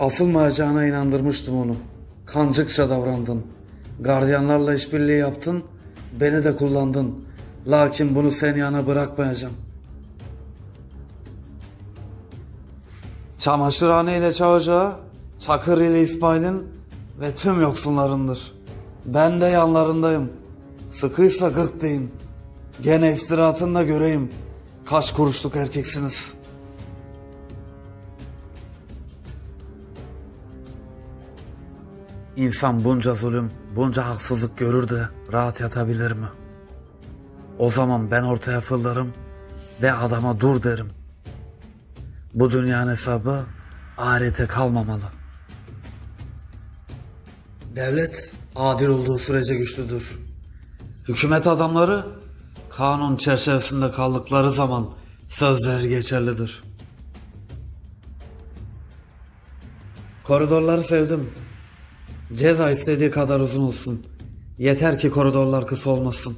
Asılmayacağına inandırmıştım onu. Kancıkça davrandın. Gardiyanlarla işbirliği yaptın, beni de kullandın. Lakin bunu sen yana bırakmayacağım. Çamaşırhane ile Çağacağı, Çakır ile İsmail'in ve tüm yoksunlarındır. Ben de yanlarındayım. Sıkıysa gırk deyin. Gene iftiratını da göreyim. Kaç kuruşluk erkeksiniz. İnsan bunca zulüm, bunca haksızlık görür de rahat yatabilir mi? O zaman ben ortaya fırlarım ve adama dur derim. Bu dünyanın hesabı ahirete kalmamalı. Devlet adil olduğu sürece güçlüdür. Hükümet adamları kanun çerçevesinde kaldıkları zaman sözleri geçerlidir. Koridorları sevdim. Ceza istediği kadar uzun olsun. Yeter ki koridorlar kısa olmasın.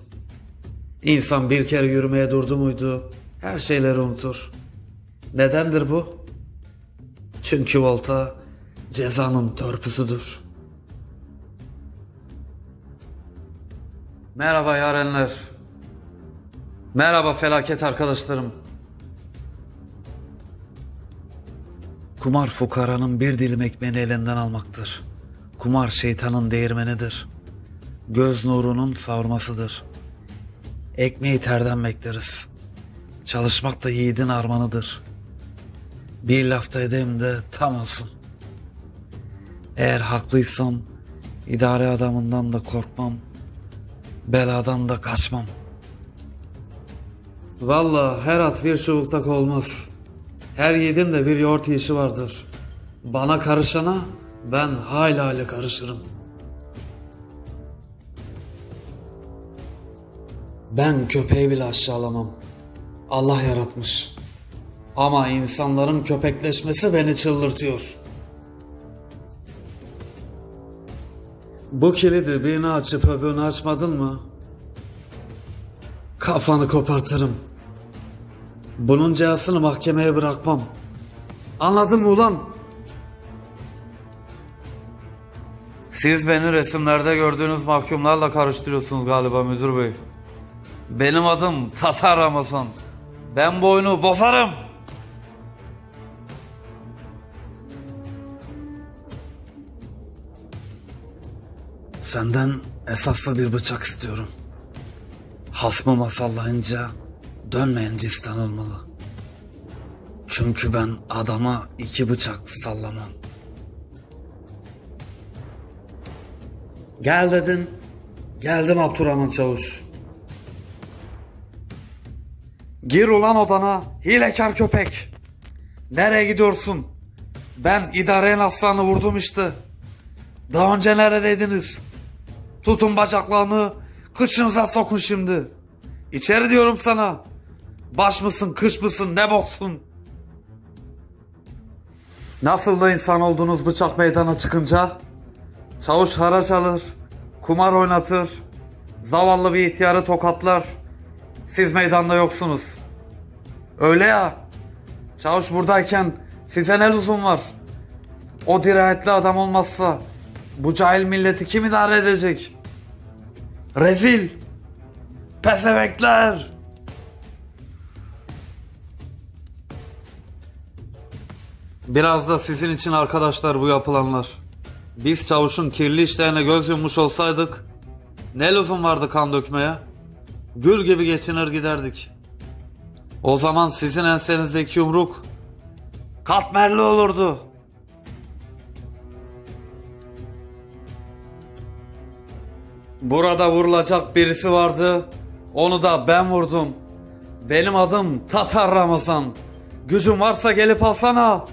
İnsan bir kere yürümeye durdu muydu her şeyleri unutur. Nedendir bu? Çünkü volta cezanın törpüsüdür. Merhaba yarenler. Merhaba felaket arkadaşlarım. Kumar fukaranın bir dilim ekmeğini elinden almaktır. Kumar şeytanın değirmenidir. Göz nurunun savurmasıdır. Ekmeği terden bekleriz. Çalışmak da yiğidin armanıdır. Bir lafta edeyim de tam olsun. Eğer haklıysam idare adamından da korkmam. Beladan da kaçmam. Valla her at bir çubuktak olmaz. Her yiğidin de bir yoğurt işi vardır. Bana karışana ben hayli hayli karışırım. Ben köpeği bile aşağılamam. Allah yaratmış. Ama insanların köpekleşmesi beni çıldırtıyor. Bu kilidi birini açıp öbürünü açmadın mı? Kafanı kopartırım. Bunun cezasını mahkemeye bırakmam. Anladın mı ulan? Siz beni resimlerde gördüğünüz mahkumlarla karıştırıyorsunuz galiba müdür bey. Benim adım Tatar Ramazan. Ben bu oyunu bozarım. Senden esaslı bir bıçak istiyorum. Hasmıma sallayınca dönmeyen cistan olmalı. Çünkü ben adama iki bıçak sallamam. Gel dedin. Geldim Abdurrahman Çavuş. Gir ulan odana hilekar köpek. Nereye gidiyorsun? Ben idareyen aslanı vurdum işte. Daha önce neredeydiniz? Tutun bacaklarını kışınıza sokun şimdi. İçeri diyorum sana. Baş mısın kış mısın ne boksun? Nasıl da insan oldunuz bıçak meydana çıkınca? Çavuş haraç alır, kumar oynatır, zavallı bir ihtiyarı tokatlar. Siz meydanda yoksunuz. Öyle ya. Çavuş buradayken size ne lüzum var? O dirayetli adam olmazsa bu cahil milleti kim idare edecek? Rezil. Pesevekler. Biraz da sizin için arkadaşlar bu yapılanlar. Biz çavuşun kirli işlerine göz yummuş olsaydık ne lüzum vardı kan dökmeye? Gül gibi geçinir giderdik. O zaman sizin ensenizdeki yumruk katmerli olurdu. Burada vurulacak birisi vardı. Onu da ben vurdum. Benim adım Tatar Ramazan. Gücün varsa gelip alsana.